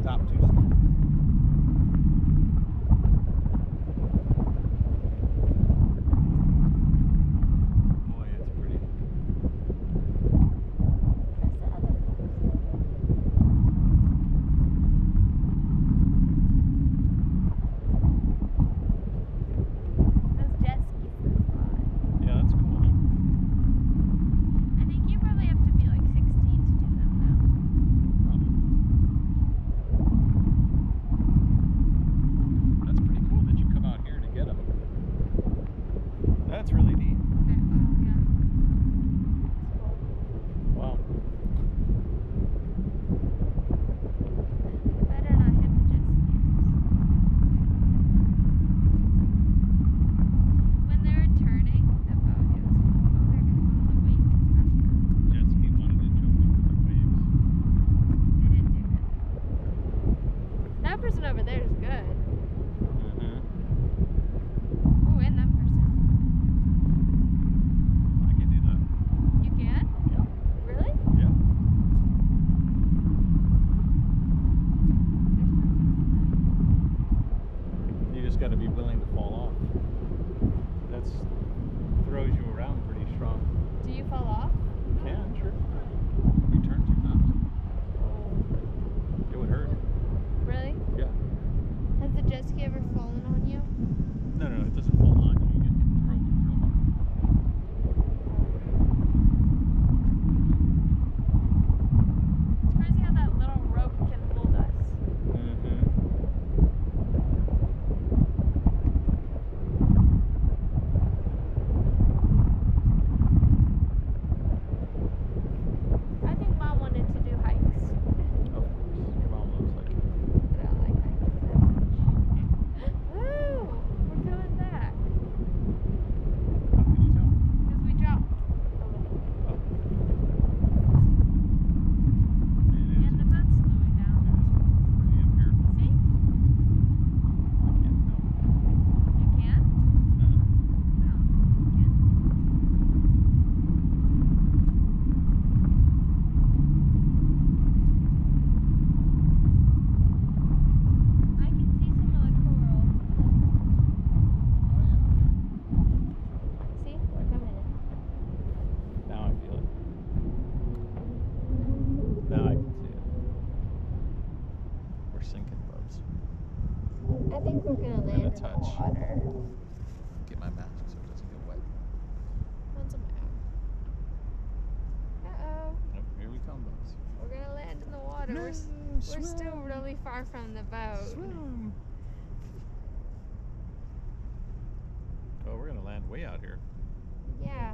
stop too soon. Boy, it's pretty. Where's the other Those jet skis are fun. Yeah, that's cool. Huh? I think you probably have to be like 16 to do them now. Probably. That's pretty cool that you come out here to get them. That's really neat. Okay, oh, yeah. Wow. You better not hit the jet skiers. When they were turning, the boat, it was, oh, they're gonna go on the wake. Okay. Jet ski wanted to jump over the waves. They didn't do good though. That person over there is good. Oh, and that person. I can do that. You can? Yeah. Really? Yeah. You just got to be willing to fall off. That's throws you around pretty strong. Do you fall off? You can, sure. You turn too fast. It would hurt. Really? Yeah. Has the jet ski ever fallen on you? No, no, it doesn't fall on you. You get thrown real hard. It's crazy how that little rope can hold us. Mm-hmm. I think mom wanted to do hikes. Of course. Your mom loves hiking. But I don't like hiking that much. Woo! We're coming back. How could you tell? Because we dropped a little. Oh. And the boat's slowing down. It is pretty up here. See? I can't tell. You can? Uh-uh. Oh, you can. I can see some of the coral. Oh, yeah. See? We're coming in. Now I feel it. Now I can see it. We're sinking, Bubs. I think we're gonna land in the touch. water. Get my mask so it doesn't get wet. Want some air? Uh-oh. Nope, here we come, Bubs. We're gonna land in the water. we're, s- we're still really far from the boat. Swim. Oh, we're gonna land way out here. Yeah.